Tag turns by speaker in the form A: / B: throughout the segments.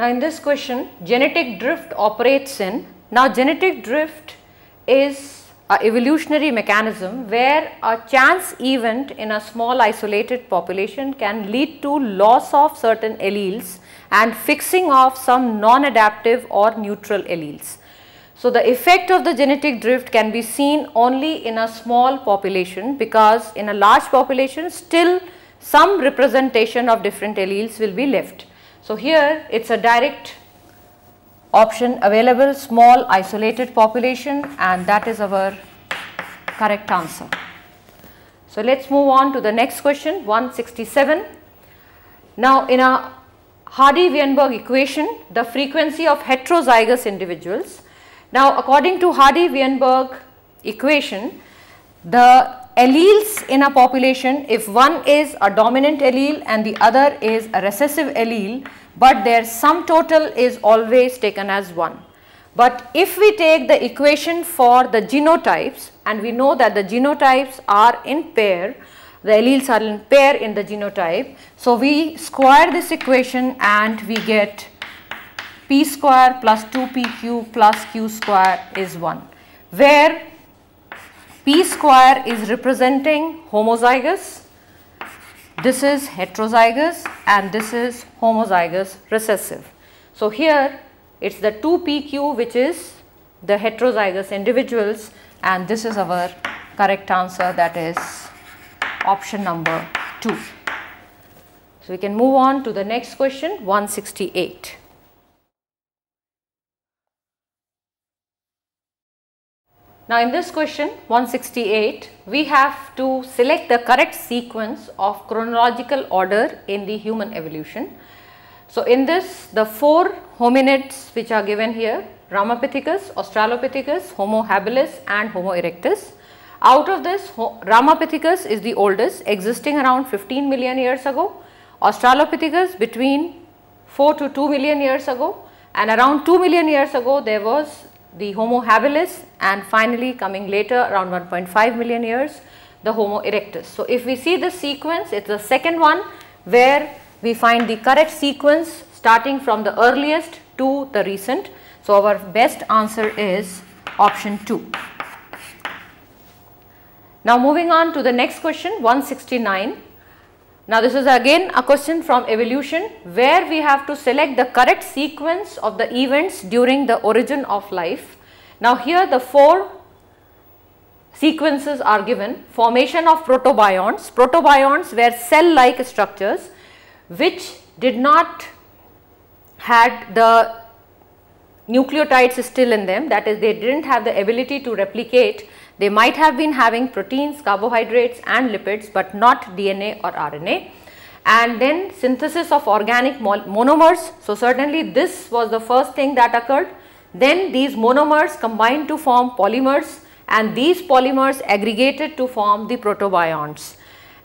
A: Now in this question genetic drift operates in, now genetic drift is a evolutionary mechanism where a chance event in a small isolated population can lead to loss of certain alleles and fixing of some non-adaptive or neutral alleles. So, the effect of the genetic drift can be seen only in a small population because in a large population still some representation of different alleles will be left. So, here it is a direct option available small isolated population and that is our correct answer. So, let us move on to the next question 167. Now, in a Hardy-Weinberg equation the frequency of heterozygous individuals. Now, according to Hardy-Weinberg equation the alleles in a population if one is a dominant allele and the other is a recessive allele but their sum total is always taken as 1. But if we take the equation for the genotypes and we know that the genotypes are in pair, the alleles are in pair in the genotype. So, we square this equation and we get p square plus 2pq plus q square is 1 where P square is representing homozygous, this is heterozygous and this is homozygous recessive. So, here it is the 2PQ which is the heterozygous individuals and this is our correct answer that is option number 2. So, we can move on to the next question 168. Now in this question 168 we have to select the correct sequence of chronological order in the human evolution. So in this the four hominids which are given here Ramapithecus, Australopithecus, Homo habilis and Homo erectus. Out of this Ramapithecus is the oldest existing around 15 million years ago, Australopithecus between 4 to 2 million years ago and around 2 million years ago there was the Homo habilis and finally coming later around 1.5 million years the Homo erectus. So, if we see the sequence it is the second one where we find the correct sequence starting from the earliest to the recent. So, our best answer is option 2. Now, moving on to the next question 169. Now, this is again a question from evolution where we have to select the correct sequence of the events during the origin of life. Now, here the four sequences are given formation of protobionts. Protobionts were cell like structures which did not had the nucleotides still in them that is they did not have the ability to replicate they might have been having proteins, carbohydrates and lipids but not DNA or RNA and then synthesis of organic monomers. So, certainly this was the first thing that occurred. Then these monomers combined to form polymers and these polymers aggregated to form the protobionts.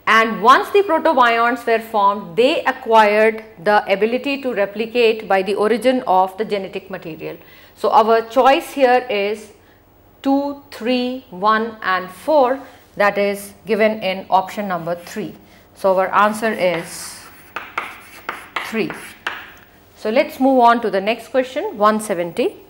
A: And once the protobionts were formed, they acquired the ability to replicate by the origin of the genetic material. So, our choice here is 2, 3, 1 and 4 that is given in option number 3. So, our answer is 3. So, let us move on to the next question 170.